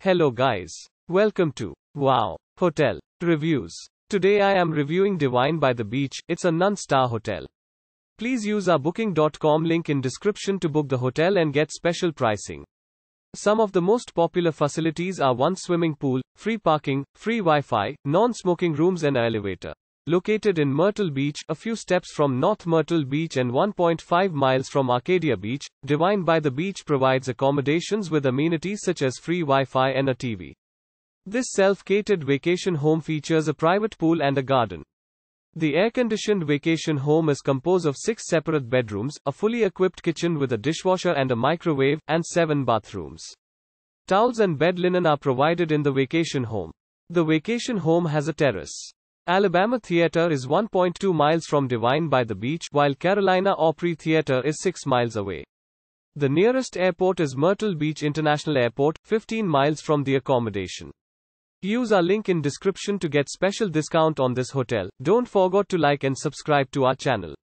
Hello guys. Welcome to Wow Hotel Reviews. Today I am reviewing Divine by the Beach. It's a non-star hotel. Please use our booking.com link in description to book the hotel and get special pricing. Some of the most popular facilities are one swimming pool, free parking, free Wi-Fi, non-smoking rooms and elevator. Located in Myrtle Beach, a few steps from North Myrtle Beach and 1.5 miles from Arcadia Beach, Divine by the Beach provides accommodations with amenities such as free Wi-Fi and a TV. This self-catered vacation home features a private pool and a garden. The air-conditioned vacation home is composed of six separate bedrooms, a fully equipped kitchen with a dishwasher and a microwave, and seven bathrooms. Towels and bed linen are provided in the vacation home. The vacation home has a terrace. Alabama Theater is 1.2 miles from Divine by the Beach, while Carolina Opry Theater is 6 miles away. The nearest airport is Myrtle Beach International Airport, 15 miles from the accommodation. Use our link in description to get special discount on this hotel. Don't forget to like and subscribe to our channel.